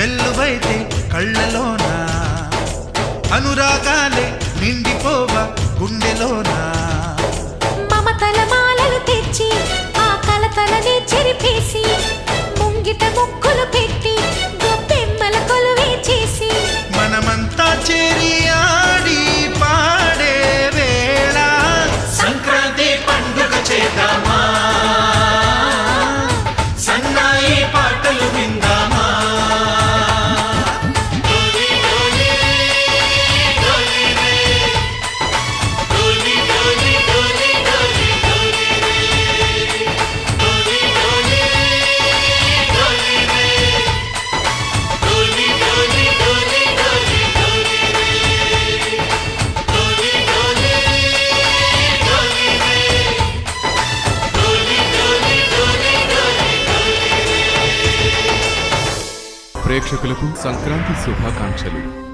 వెలుగైతే కళ్ళలోనా. అనురాగాలే నిండిపోవా గుండెలోనా. మమతల మాలలు తెచ్చి ఆ కలతలని చెరిపేసి ముంగిట ముక్కులు పెట్టి గొప్పెమ్మల కొలువే చేసి. మనమంతా చేరి ఆడి పాడే వేళ. సంక్రాంతి పండుగ చేద్దామా? సన్నాయి పాటలు ప్రేక్షకులకు సంక్రాంతి శుభాకాంక్షలు.